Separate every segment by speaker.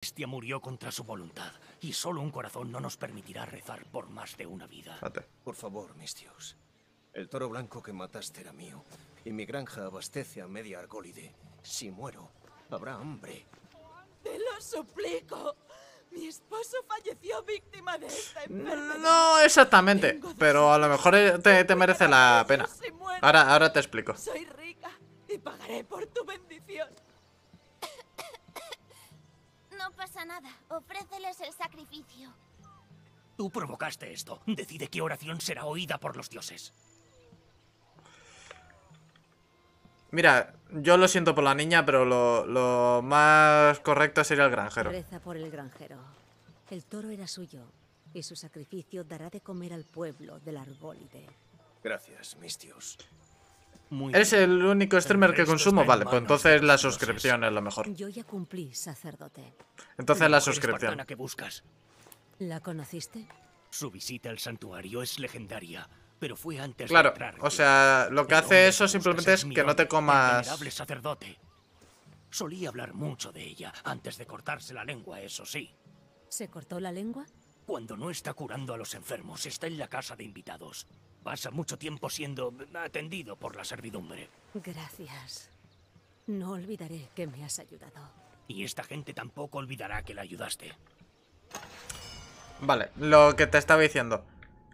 Speaker 1: bestia murió contra su voluntad, y solo un corazón no nos permitirá rezar por más de una vida.
Speaker 2: Por favor, mis dios. El toro blanco que mataste era mío, y mi granja abastece a media argólide. Si muero, habrá hambre.
Speaker 3: Te lo suplico. Mi esposo falleció víctima de esta enfermedad.
Speaker 4: No exactamente, pero a lo mejor te, te merece la pena. Ahora te explico.
Speaker 3: soy rica y pagaré por tu bendición.
Speaker 5: No pasa nada. Ofréceles el sacrificio.
Speaker 1: Tú provocaste esto. Decide qué oración será oída por los dioses.
Speaker 4: Mira, yo lo siento por la niña, pero lo, lo más correcto sería el granjero.
Speaker 6: Reza por el granjero. El toro era suyo, y su sacrificio dará de comer al pueblo del Argólide.
Speaker 2: Gracias, mis dios.
Speaker 1: Muy
Speaker 4: ¿Eres
Speaker 1: bien.
Speaker 4: el único streamer que
Speaker 1: resto
Speaker 4: consumo? Vale, pues entonces la suscripción es lo mejor.
Speaker 6: Yo ya cumplí, sacerdote.
Speaker 4: Entonces la
Speaker 1: mujer
Speaker 4: suscripción.
Speaker 1: que buscas.
Speaker 6: ¿La conociste?
Speaker 1: Su visita al santuario es legendaria, pero fue antes
Speaker 4: Claro,
Speaker 1: de entrar.
Speaker 4: o sea, lo que
Speaker 1: El
Speaker 4: hace eso simplemente es que no te
Speaker 1: el
Speaker 4: comas...
Speaker 1: sacerdote. Solía hablar mucho de ella antes de cortarse la lengua, eso sí.
Speaker 6: ¿Se cortó la lengua?
Speaker 1: Cuando no está curando a los enfermos, está en la casa de invitados. Pasa mucho tiempo siendo atendido por la servidumbre.
Speaker 6: Gracias. No olvidaré que me has ayudado.
Speaker 1: Y esta gente tampoco olvidará que la ayudaste.
Speaker 4: Vale, lo que te estaba diciendo.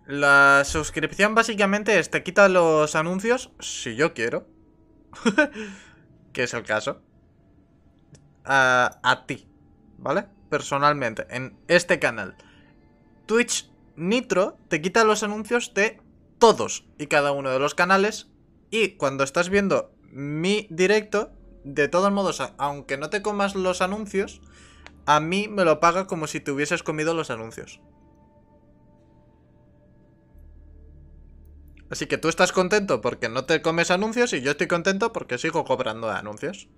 Speaker 4: La suscripción básicamente es te quita los anuncios si yo quiero. que es el caso. A, a ti, ¿vale? Personalmente, en este canal. Twitch Nitro te quita los anuncios de todos y cada uno de los canales. Y cuando estás viendo mi directo, de todos modos, aunque no te comas los anuncios, a mí me lo paga como si te hubieses comido los anuncios. Así que tú estás contento porque no te comes anuncios y yo estoy contento porque sigo cobrando anuncios.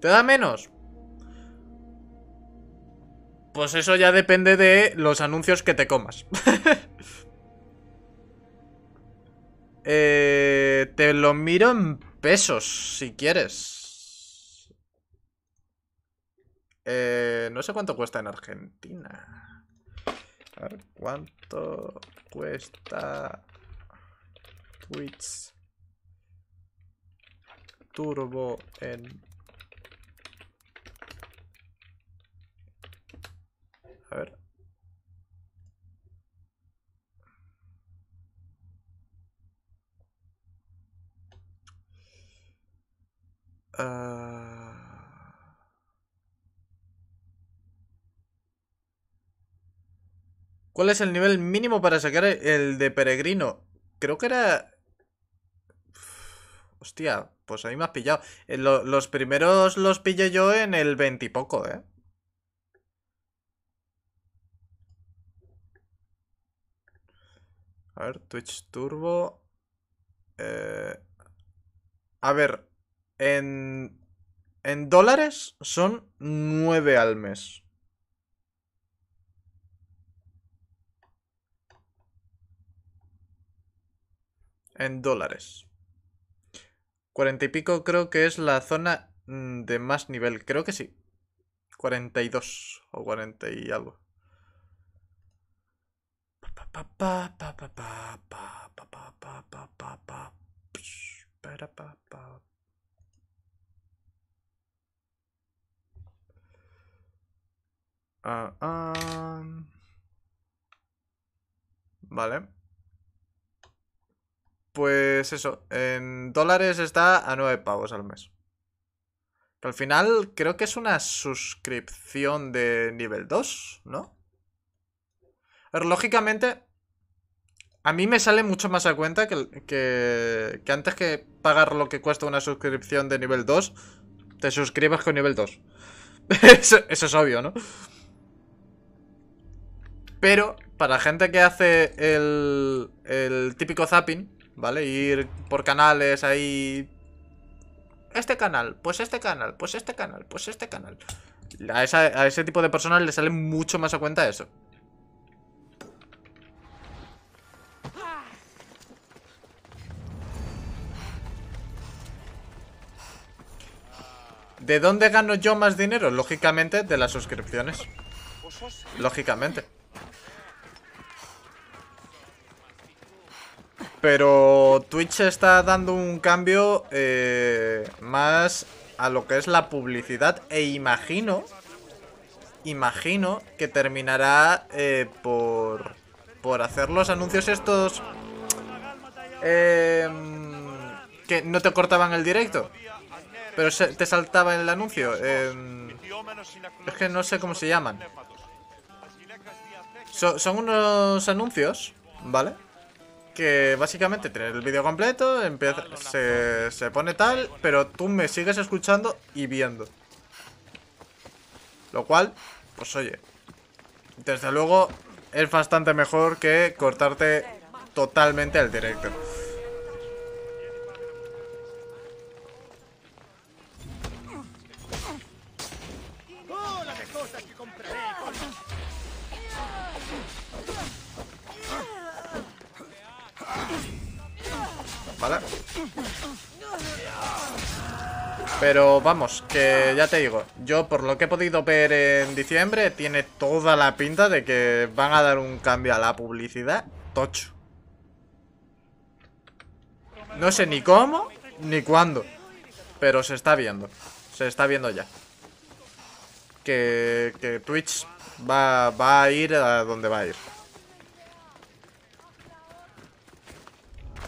Speaker 4: ¿Te da menos? Pues eso ya depende de los anuncios que te comas. Eh, te lo miro en pesos, si quieres. Eh, no sé cuánto cuesta en Argentina. A ver, ¿cuánto cuesta Twitch Turbo en... A ver. Ah. ¿Cuál es el nivel mínimo para sacar el de peregrino? Creo que era... Hostia, pues ahí me has pillado. Eh, lo- los primeros los pillé yo en el 20 y poco, ¿eh? A ver, Twitch Turbo. Eh, a ver, en, en dólares son 9 al mes. En dólares. 40 y pico creo que es la zona mm, de más nivel. Creo que sí. 42 o 40 y algo. Pa. Ah, ah. Vale. Pues eso, en dólares está a 9 pavos al mes. Al final creo que es una suscripción de nivel 2, ¿no? Lógicamente, a mí me sale mucho más a cuenta que, que, antes que pagar lo que cuesta una suscripción de nivel 2, te suscribas con nivel 2. eso, es obvio, ¿no? Pero para gente que hace el, el típico zapping, ¿vale? Ir por canales ahí... Este canal, pues este canal, pues este canal, pues este canal. A ese tipo de personas le sale mucho más a cuenta eso. ¿De dónde gano yo más dinero? Lógicamente, de las suscripciones. Lógicamente. Pero Twitch está dando un cambio eh, más a lo que es la publicidad e imagino, imagino que terminará eh, por, por hacer los anuncios estos em, que no te cortaban el directo, pero se- te saltaba el anuncio. em, es que no sé cómo se llaman. So- son unos anuncios, ¿vale? Que básicamente tiene el vídeo completo, empieza, se, se pone tal, pero tú me sigues escuchando y viendo. Lo cual, pues oye, desde luego es bastante mejor que cortarte totalmente el directo. ¿Vale? Pero vamos, que ya te digo, yo por lo que he podido ver en diciembre, tiene toda la pinta de que van a dar un cambio a la publicidad tocho. No sé ni cómo, ni cuándo, pero se está viendo, se está viendo ya. Que, que Twitch va, va a ir a donde va a ir.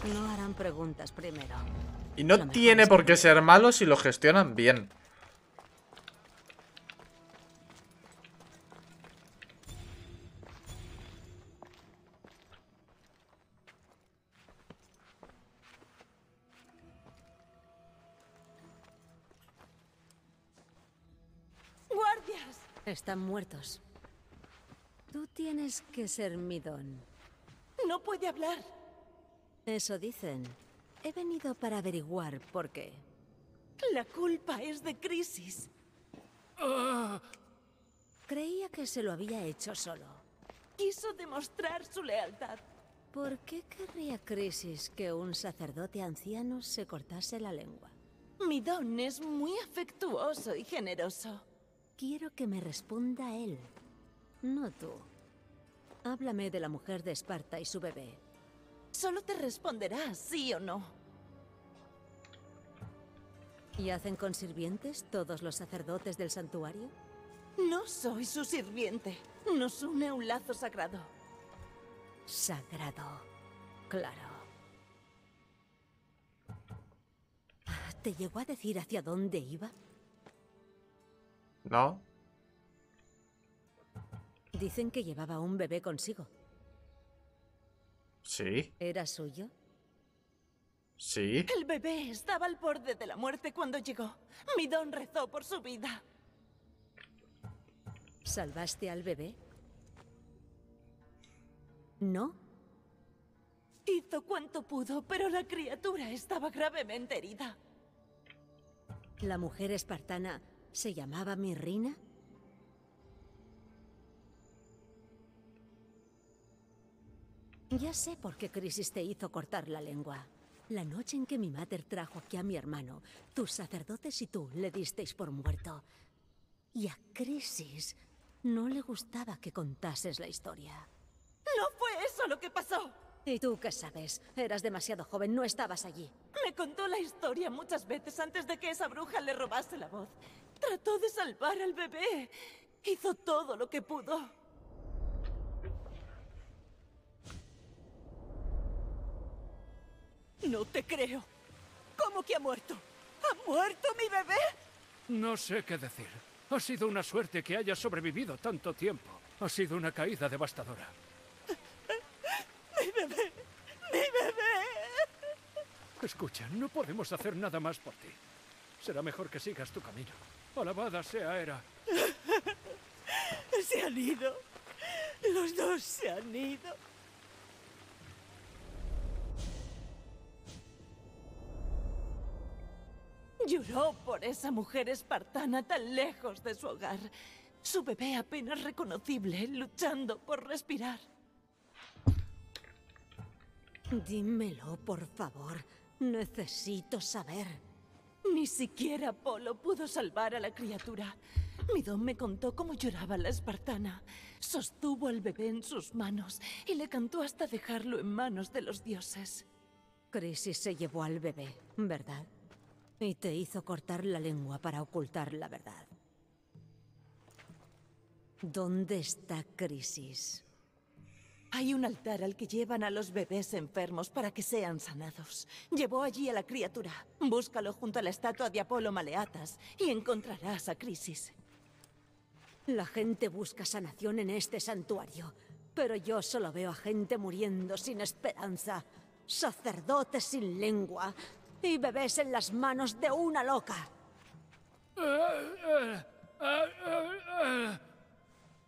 Speaker 6: No harán preguntas primero.
Speaker 4: Y no tiene por qué ser malo si lo gestionan bien.
Speaker 3: ¡Guardias!
Speaker 6: Están muertos. Tú tienes que ser mi don.
Speaker 3: No puede hablar.
Speaker 6: Eso dicen. He venido para averiguar por qué.
Speaker 3: La culpa es de Crisis.
Speaker 6: Creía que se lo había hecho solo.
Speaker 3: Quiso demostrar su lealtad.
Speaker 6: ¿Por qué querría Crisis que un sacerdote anciano se cortase la lengua?
Speaker 3: Mi don es muy afectuoso y generoso.
Speaker 6: Quiero que me responda él, no tú. Háblame de la mujer de Esparta y su bebé.
Speaker 3: Solo te responderá sí o no.
Speaker 6: ¿Y hacen con sirvientes todos los sacerdotes del santuario?
Speaker 3: No soy su sirviente. Nos une un lazo sagrado.
Speaker 6: Sagrado. Claro. ¿Te llegó a decir hacia dónde iba?
Speaker 4: ¿No?
Speaker 6: Dicen que llevaba un bebé consigo.
Speaker 4: Sí,
Speaker 6: ¿Era suyo?
Speaker 4: sí.
Speaker 3: El bebé estaba al borde de la muerte cuando llegó. Mi don rezó por su vida.
Speaker 6: ¿Salvaste al bebé? ¿No?
Speaker 3: Hizo cuanto pudo, pero la criatura estaba gravemente herida.
Speaker 6: ¿La mujer espartana se llamaba Mirrina? Ya sé por qué Crisis te hizo cortar la lengua. La noche en que mi madre trajo aquí a mi hermano, tus sacerdotes y tú le disteis por muerto. Y a Crisis no le gustaba que contases la historia.
Speaker 3: No fue eso lo que pasó.
Speaker 6: ¿Y tú qué sabes? Eras demasiado joven, no estabas allí.
Speaker 3: Me contó la historia muchas veces antes de que esa bruja le robase la voz. Trató de salvar al bebé. Hizo todo lo que pudo. No te creo. ¿Cómo que ha muerto? ¿Ha muerto mi bebé?
Speaker 7: No sé qué decir. Ha sido una suerte que haya sobrevivido tanto tiempo. Ha sido una caída devastadora.
Speaker 3: ¡Mi bebé! ¡Mi bebé!
Speaker 7: Escucha, no podemos hacer nada más por ti. Será mejor que sigas tu camino. Alabada sea Hera.
Speaker 3: Se han ido. Los dos se han ido. Por esa mujer espartana tan lejos de su hogar. Su bebé apenas reconocible, luchando por respirar.
Speaker 6: Dímelo, por favor. Necesito saber.
Speaker 3: Ni siquiera Apolo pudo salvar a la criatura. Midón me contó cómo lloraba la espartana. Sostuvo al bebé en sus manos y le cantó hasta dejarlo en manos de los dioses.
Speaker 6: Crisis se llevó al bebé, ¿verdad? Y te hizo cortar la lengua para ocultar la verdad. ¿Dónde está Crisis?
Speaker 3: Hay un altar al que llevan a los bebés enfermos para que sean sanados. Llevó allí a la criatura. Búscalo junto a la estatua de Apolo Maleatas y encontrarás a Crisis.
Speaker 6: La gente busca sanación en este santuario, pero yo solo veo a gente muriendo sin esperanza, sacerdotes sin lengua y bebés en las manos de una loca.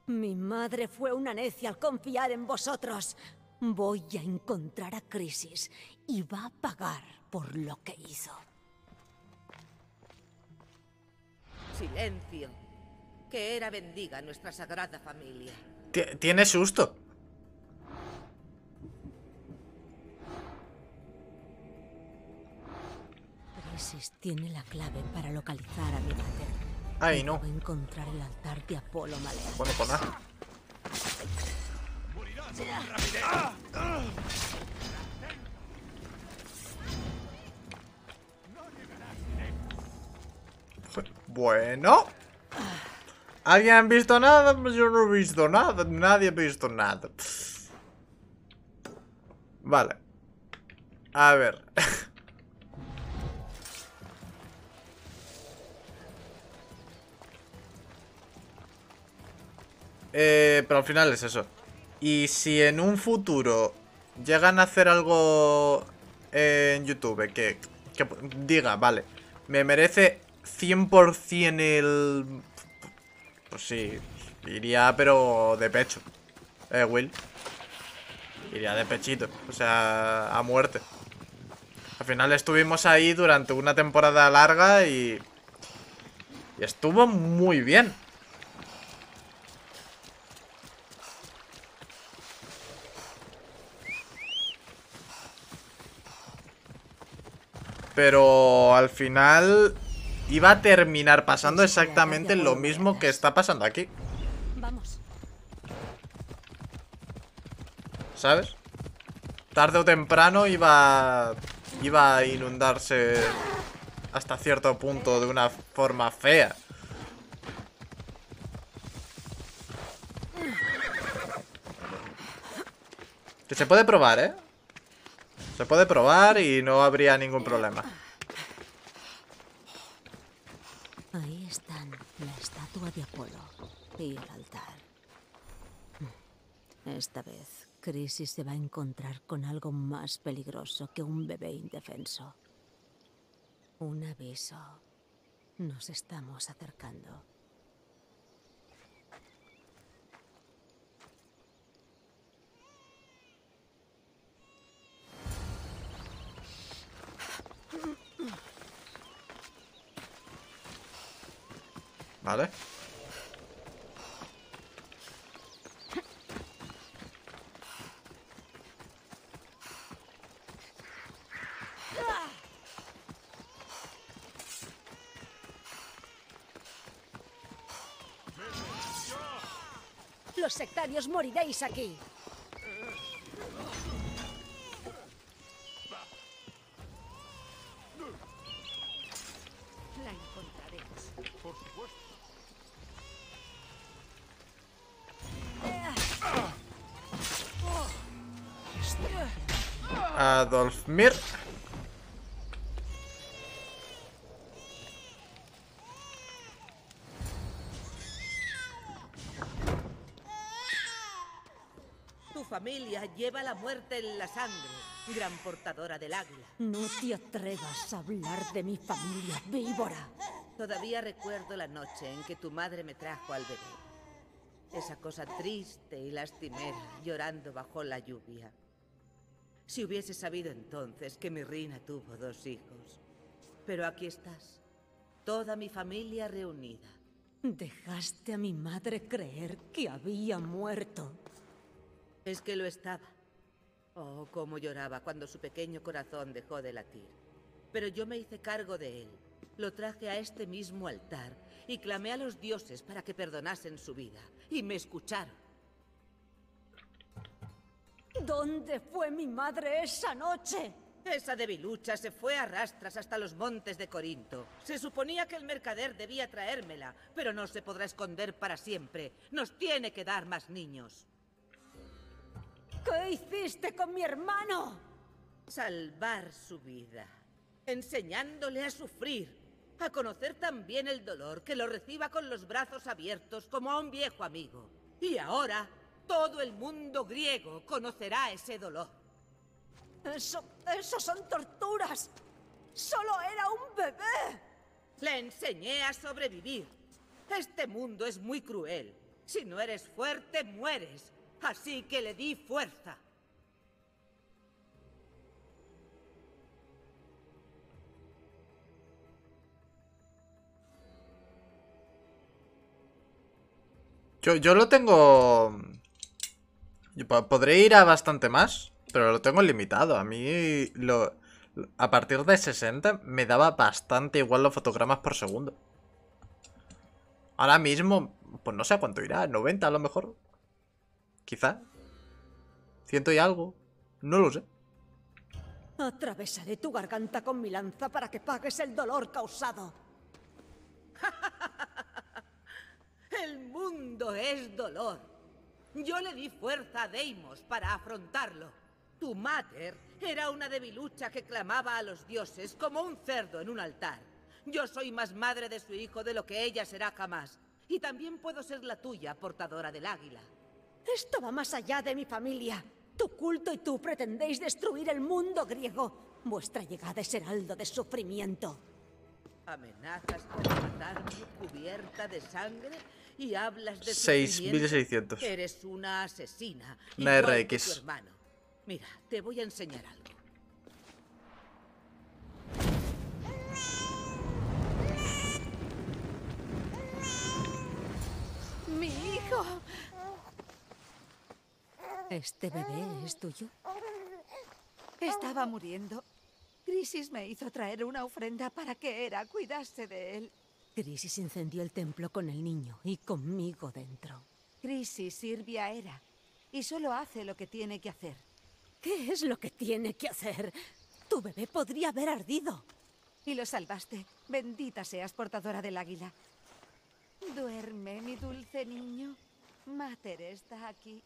Speaker 6: Mi madre fue una necia al confiar en vosotros. Voy a encontrar a Crisis y va a pagar por lo que hizo.
Speaker 8: Silencio. Que Hera bendiga a nuestra sagrada familia.
Speaker 4: Ti- Tiene susto.
Speaker 6: Crisis tiene la clave para localizar a mi madre.
Speaker 4: Ay, no.
Speaker 6: Encontrar el altar de Apolo Malea.
Speaker 4: Bueno, pues nada. Bueno. ¿Alguien ha visto nada? Pues yo no he visto nada. Nadie ha visto nada. Vale. A ver. Eh, pero al final es eso. Y si en un futuro llegan a hacer algo en YouTube que, que diga, vale, me merece 100% el... Pues sí, iría pero de pecho. Eh, Will. Iría de pechito, o sea, a muerte. Al final estuvimos ahí durante una temporada larga y... Y estuvo muy bien. Pero al final iba a terminar pasando exactamente lo mismo que está pasando aquí,
Speaker 6: Vamos.
Speaker 4: ¿sabes? Tarde o temprano iba iba a inundarse hasta cierto punto de una forma fea. Que se puede probar, ¿eh? Se puede probar y no habría ningún problema.
Speaker 6: Ahí están la estatua de Apolo y el altar. Esta vez, Crisis se va a encontrar con algo más peligroso que un bebé indefenso. Un aviso. Nos estamos acercando.
Speaker 4: ¿Vale?
Speaker 6: Los sectarios moriréis aquí.
Speaker 4: Adolf Mir.
Speaker 8: Tu familia lleva la muerte en la sangre, gran portadora del águila.
Speaker 6: No te atrevas a hablar de mi familia, víbora.
Speaker 8: Todavía recuerdo la noche en que tu madre me trajo al bebé. Esa cosa triste y lastimera, llorando bajo la lluvia. Si hubiese sabido entonces que mi Rina tuvo dos hijos. Pero aquí estás, toda mi familia reunida.
Speaker 6: Dejaste a mi madre creer que había muerto.
Speaker 8: Es que lo estaba. Oh, cómo lloraba cuando su pequeño corazón dejó de latir. Pero yo me hice cargo de él Lo traje a este mismo altar y clamé a los dioses para que perdonasen su vida. Y me escucharon.
Speaker 6: ¿Dónde fue mi madre esa noche?
Speaker 8: Esa debilucha se fue a rastras hasta los montes de Corinto. Se suponía que el mercader debía traérmela, pero no se podrá esconder para siempre. Nos tiene que dar más niños.
Speaker 6: ¿Qué hiciste con mi hermano?
Speaker 8: Salvar su vida. Enseñándole a sufrir. A conocer también el dolor, que lo reciba con los brazos abiertos como a un viejo amigo. Y ahora, todo el mundo griego conocerá ese dolor.
Speaker 6: Eso, eso son torturas. Solo era un bebé.
Speaker 8: Le enseñé a sobrevivir. Este mundo es muy cruel. Si no eres fuerte, mueres. Así que le di fuerza.
Speaker 4: Yo, yo lo tengo... podré ir a bastante más, pero lo tengo limitado. A mí, lo, a partir de 60, me daba bastante igual los fotogramas por segundo. Ahora mismo, pues no sé a cuánto irá, 90 a lo mejor. Quizá. Ciento y algo. No lo sé.
Speaker 6: Atravesaré tu garganta con mi lanza para que pagues el dolor causado.
Speaker 8: El mundo es dolor. Yo le di fuerza a Deimos para afrontarlo. Tu mater era una debilucha que clamaba a los dioses como un cerdo en un altar. Yo soy más madre de su hijo de lo que ella será jamás. Y también puedo ser la tuya, portadora del águila.
Speaker 6: Esto va más allá de mi familia. Tu culto y tú pretendéis destruir el mundo griego. Vuestra llegada es heraldo de sufrimiento.
Speaker 8: Amenazas con matarme cubierta de sangre y hablas de
Speaker 4: 6.600.
Speaker 8: sufrimiento. Eres una asesina.
Speaker 4: Una RX.
Speaker 8: tu hermano. Mira, te voy a enseñar algo.
Speaker 6: ¡Mi hijo! ¿Este bebé es tuyo?
Speaker 9: Estaba muriendo. Crisis me hizo traer una ofrenda para que Hera cuidase de él.
Speaker 6: Crisis incendió el templo con el niño y conmigo dentro.
Speaker 9: Crisis sirve a Hera y solo hace lo que tiene que hacer.
Speaker 6: ¿Qué es lo que tiene que hacer? Tu bebé podría haber ardido.
Speaker 9: Y lo salvaste. Bendita seas, portadora del águila. Duerme, mi dulce niño. Mater está aquí.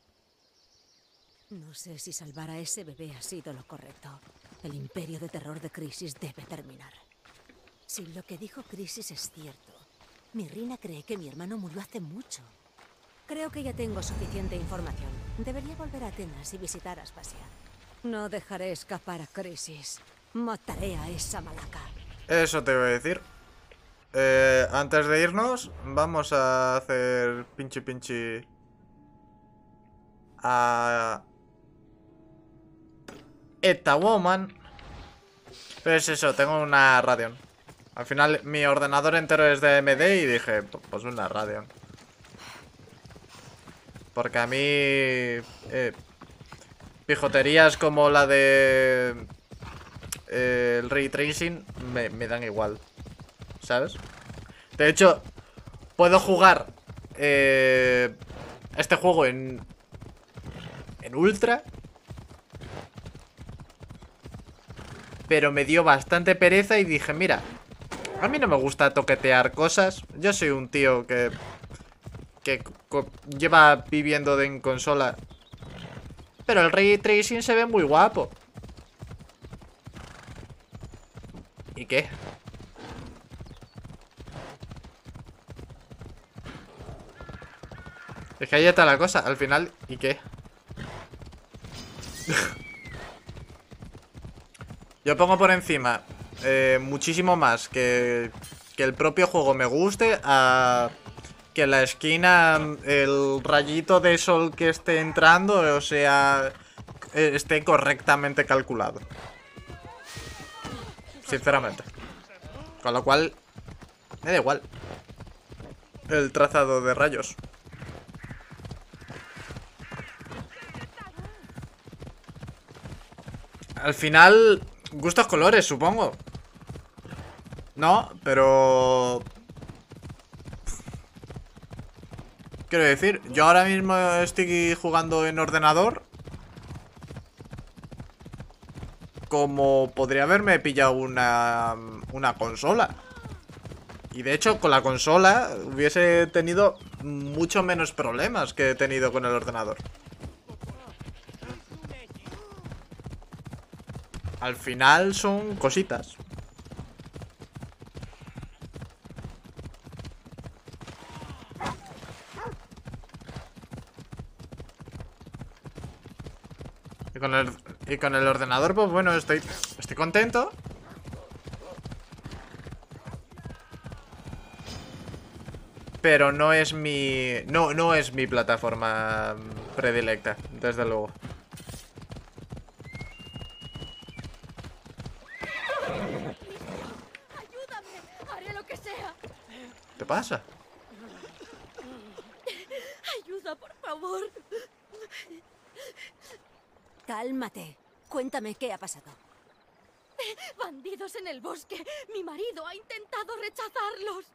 Speaker 6: No sé si salvar a ese bebé ha sido lo correcto. El imperio de terror de Crisis debe terminar. Si lo que dijo Crisis es cierto, mi Rina cree que mi hermano murió hace mucho. Creo que ya tengo suficiente información. Debería volver a Atenas y visitar Aspasia. No dejaré escapar a Crisis. Mataré a esa malaca.
Speaker 4: Eso te voy a decir. Eh, antes de irnos, vamos a hacer pinchi pinchi a Eta Woman. Pero es eso, tengo una Radeon. Al final mi ordenador entero es de AMD y dije, "Pu- pues una Radeon. Porque a mí eh, pijoterías como la de eh, el ray tracing me, me dan igual. ¿Sabes? De hecho, puedo jugar eh, este juego en, en ultra. Pero me dio bastante pereza y dije, mira, a mí no me gusta toquetear cosas. Yo soy un tío que, que lleva viviendo de- en consola. Pero el ray tracing se ve muy guapo. ¿Y qué? Es que ahí está la cosa, al final, ¿y qué? Yo pongo por encima eh, muchísimo más que, que el propio juego me guste a que la esquina, el rayito de sol que esté entrando, o sea, eh, esté correctamente calculado. Sinceramente. Con lo cual, me da igual. El trazado de rayos. Al final, gustos colores, supongo. No, pero... Quiero decir, yo ahora mismo estoy jugando en ordenador. Como podría haberme pillado una, una consola. Y de hecho, con la consola hubiese tenido mucho menos problemas que he tenido con el ordenador. Al final son cositas. Y con el, y con el ordenador, pues bueno, estoy, estoy contento. Pero no es mi... No, no es mi plataforma predilecta, desde luego.
Speaker 5: ¡Ayúdame! ¡Haré lo que sea!
Speaker 4: ¿Qué pasa?
Speaker 5: ¡Ayuda, por favor!
Speaker 6: Cálmate. Cuéntame qué ha pasado.
Speaker 5: ¡Bandidos en el bosque! ¡Mi marido ha intentado rechazarlos!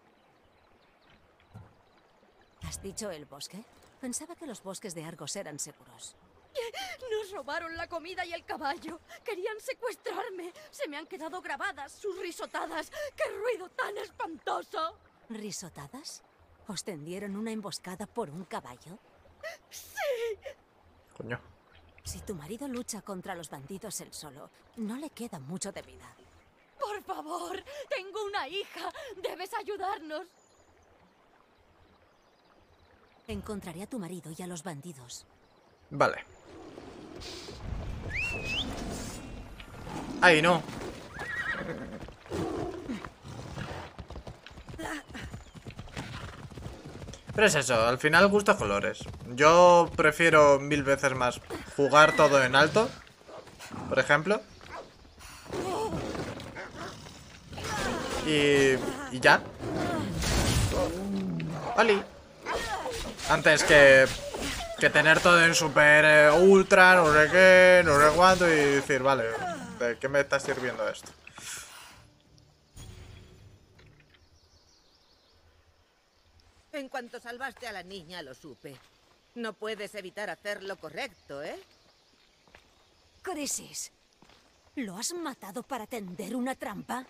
Speaker 6: ¿Has dicho el bosque? Pensaba que los bosques de Argos eran seguros.
Speaker 5: Nos robaron la comida y el caballo. Querían secuestrarme. Se me han quedado grabadas sus risotadas. ¡Qué ruido tan espantoso!
Speaker 6: ¿Risotadas? ¿Os tendieron una emboscada por un caballo?
Speaker 5: ¡Sí!
Speaker 4: Coño.
Speaker 6: Si tu marido lucha contra los bandidos él solo, no le queda mucho de vida.
Speaker 5: Por favor, tengo una hija. Debes ayudarnos.
Speaker 6: Encontraré a tu marido y a los bandidos.
Speaker 4: Vale. Ay, no. Pero es eso, al final gusta colores. Yo prefiero mil veces más jugar todo en alto. Por ejemplo. Y, y ya. ¡Oli! Antes que, que tener todo en super eh, ultra, no sé qué, no sé cuánto y decir, vale, ¿de qué me está sirviendo esto?
Speaker 8: En cuanto salvaste a la niña, lo supe. No puedes evitar hacer lo correcto, ¿eh?
Speaker 6: Crisis. ¿Lo has matado para tender una trampa?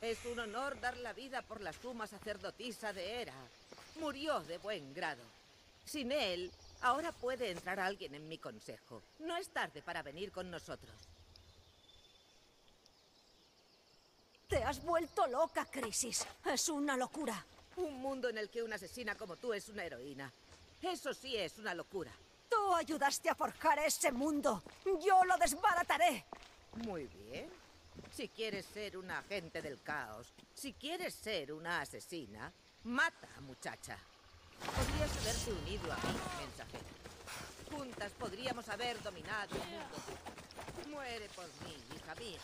Speaker 8: Es un honor dar la vida por la suma sacerdotisa de Hera. Murió de buen grado. Sin él, ahora puede entrar alguien en mi consejo. No es tarde para venir con nosotros.
Speaker 6: Te has vuelto loca, Crisis. Es una locura.
Speaker 8: Un mundo en el que una asesina como tú es una heroína. Eso sí es una locura.
Speaker 6: Tú ayudaste a forjar ese mundo. Yo lo desbarataré.
Speaker 8: Muy bien. Si quieres ser un agente del caos, si quieres ser una asesina, mata, muchacha. Podrías haberte unido a mí, mensajera. Juntas podríamos haber dominado el mundo. Muere por mí, hija mía.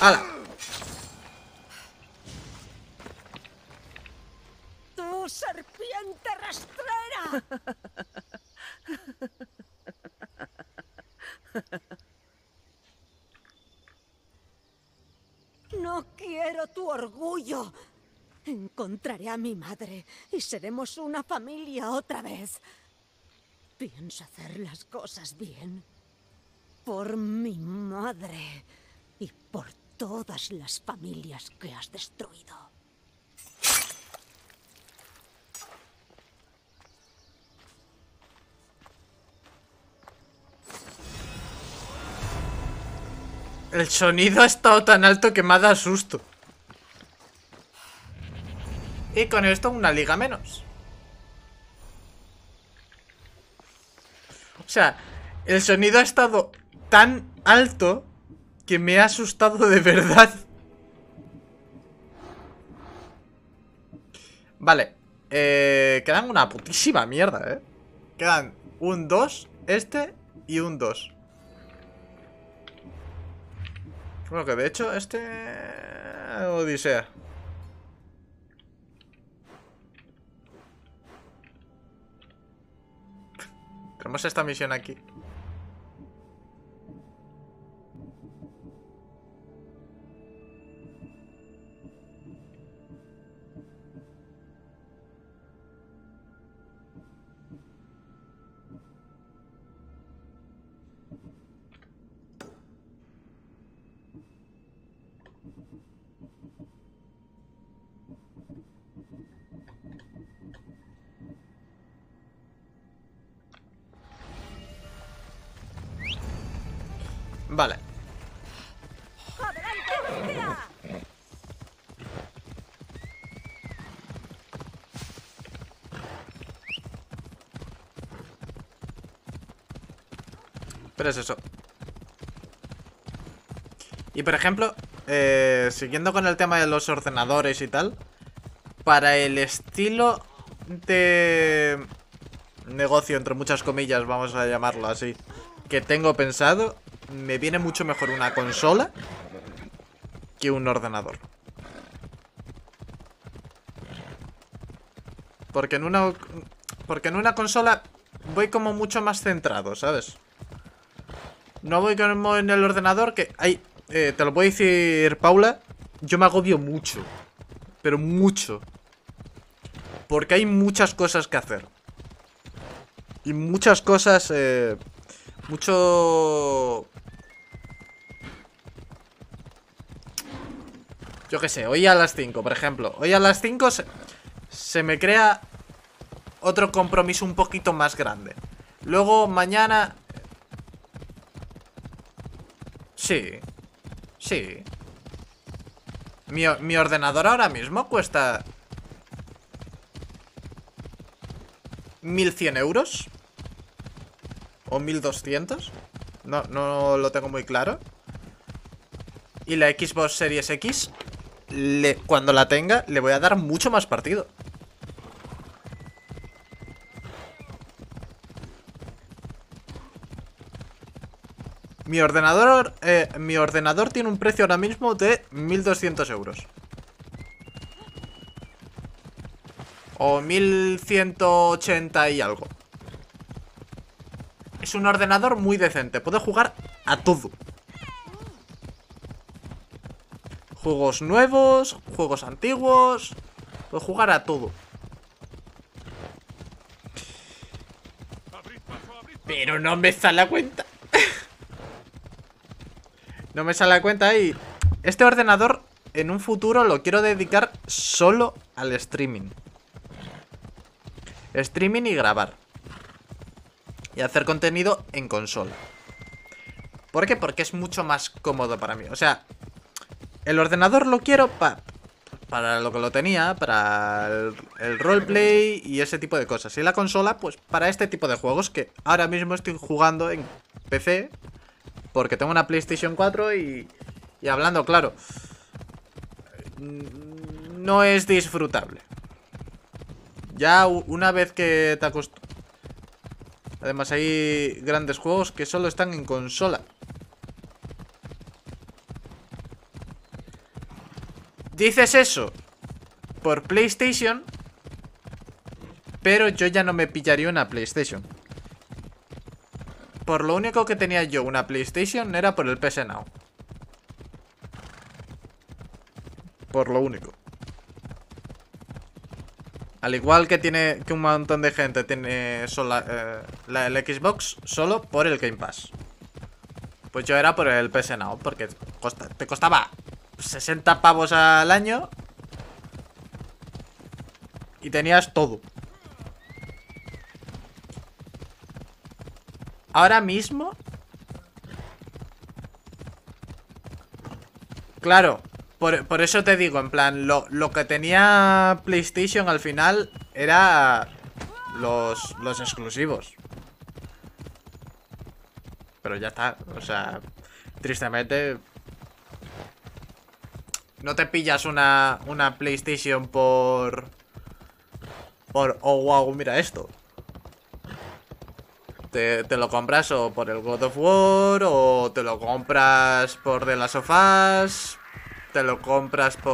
Speaker 4: ¡Hala!
Speaker 6: ¡Tú, serpiente rastrera! No quiero tu orgullo. Encontraré a mi madre y seremos una familia otra vez. Pienso hacer las cosas bien. Por mi madre y por todas las familias que has destruido.
Speaker 4: El sonido ha estado tan alto que me ha dado susto. Y con esto una liga menos. Sea, el sonido ha estado tan alto que me ha asustado de verdad. Vale. Eh, quedan una putísima mierda, ¿eh? Quedan un 2, este y un 2. Bueno, que de hecho este... Odisea. Tenemos esta misión aquí. Vale. Pero es eso. Y por ejemplo, eh, siguiendo con el tema de los ordenadores y tal, para el estilo de negocio, entre muchas comillas, vamos a llamarlo así, que tengo pensado, me viene mucho mejor una consola que un ordenador. Porque en una porque en una consola voy como mucho más centrado, ¿sabes? No voy como en el ordenador que hay eh, te lo puedo decir Paula, yo me agobio mucho, pero mucho. Porque hay muchas cosas que hacer. Y muchas cosas eh, mucho Yo qué sé, hoy a las 5, por ejemplo. Hoy a las 5 se, se, me crea Otro compromiso un poquito más grande. Luego mañana Sí Sí. Mi, mi ordenador ahora mismo cuesta 1100 euros O 1200 no, no lo tengo muy claro Y la Xbox Series X cuando la tenga, le voy a dar mucho más partido. Mi ordenador, eh, mi ordenador tiene un precio ahora mismo de 1200 euros. O 1180 y algo. Es un ordenador muy decente. Puede jugar a todo. Juegos nuevos, juegos antiguos. Puedo jugar a todo. Pero no me sale la cuenta. no me sale la cuenta y... Este ordenador en un futuro lo quiero dedicar solo al streaming. Streaming y grabar. Y hacer contenido en consola. ¿Por qué? Porque es mucho más cómodo para mí. O sea, el ordenador lo quiero para lo que lo tenía, para el, roleplay y ese tipo de cosas. Y la consola, pues para este tipo de juegos que ahora mismo estoy jugando en PC. Porque tengo una PlayStation 4 y, y hablando claro, no es disfrutable. Ya una vez que te acostumbras... Además hay grandes juegos que solo están en consola. Dices eso por PlayStation, pero yo ya no me pillaría una PlayStation. Por lo único que tenía yo una PlayStation era por el PS Now. Por lo único. Al igual que tiene que un montón de gente tiene eh, el Xbox solo por el Game Pass. Pues yo era por el PS Now, porque te costaba 60 pavos al año y tenías todo. Ahora mismo Claro, por, por, eso te digo, en plan, lo, lo, que tenía PlayStation al final era los, los exclusivos. Pero ya está, o sea, tristemente... No te pillas una, una PlayStation por... Por... Oh, wow, mira esto. Te, te lo compras o por el God of War, o te lo compras por The Last of Us, te lo compras por...